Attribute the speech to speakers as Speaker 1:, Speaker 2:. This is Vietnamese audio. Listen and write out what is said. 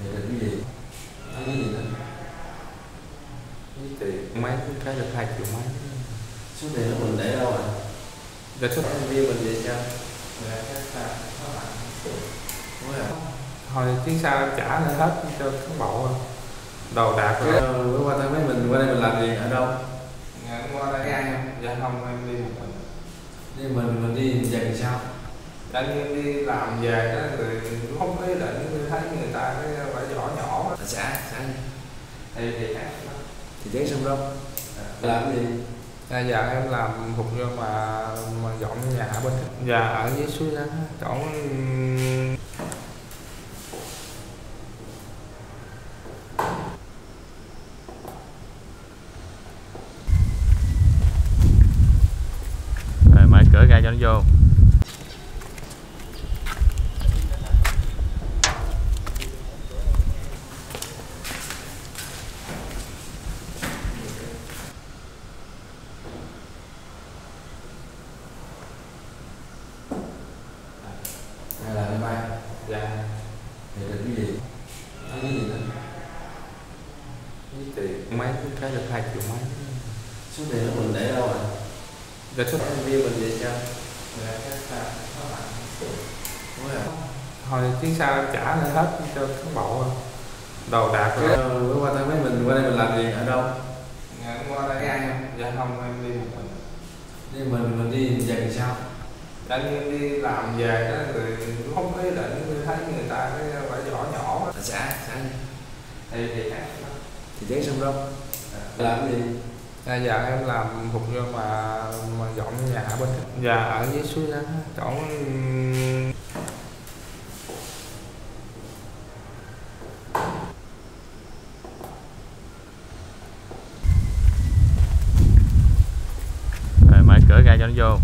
Speaker 1: thì được cái gì thấy cái gì đó
Speaker 2: thì mấy cái được hai triệu máy.
Speaker 1: số tiền của mình để đâu ạ
Speaker 2: để số
Speaker 1: viên mình về sao
Speaker 2: để các bạn hồi tiếng sau trả lại hết cho cán bộ à? đầu đạc rồi.
Speaker 1: Ờ, bữa qua tay mấy mình qua đây mình làm gì ở đâu? Dạ,
Speaker 2: Ngày hôm qua đây. Ai không? Dạ không em đi một mình.
Speaker 1: Đi mình mình đi về sao?
Speaker 2: Anh đi làm về đó rồi không thấy định thấy người ta cái phải nhỏ nhỏ á.
Speaker 1: xã xã gì?
Speaker 2: thì thì khác.
Speaker 1: Thì thấy xong đâu làm cái gì?
Speaker 2: À, dạ em làm phục vụ mà mà dọn nhà ở bên dạ ở dưới suối đó. Chỗ
Speaker 3: rồi mở cửa ra cho nó vô
Speaker 1: hay là ngày mai
Speaker 2: dạ
Speaker 1: thì được cái gì? Cái gì nữa?
Speaker 2: Với tiền mấy cái được hai triệu mấy.
Speaker 1: Số tiền của mình để đâu ạ?
Speaker 2: Dạ số
Speaker 1: nhân viên mình vậy sao
Speaker 2: dạ chắc là có bạn.
Speaker 1: Đúng
Speaker 2: rồi chuyến sau em trả lại hết cho cán bộ đồ đạc rồi.
Speaker 1: Ờ, bữa qua tháng mấy mình qua đây mình làm gì ở đâu?
Speaker 2: Dạ em qua đây. Ai không? Dạ không em đi một mình.
Speaker 1: Đi mình mình đi về sao?
Speaker 2: Em đi làm về đó rồi cũng không có ý định thấy người ta cái phải nhỏ nhỏ á.
Speaker 1: ở xã xã gì?
Speaker 2: thì thì khác.
Speaker 1: Thì thấy xong đâu làm gì?
Speaker 2: À, dạ em làm phục vụ mà mà dọn nhà bên dạ ở dưới suối đó. Chỗ
Speaker 3: rồi mở cửa ra cho nó vô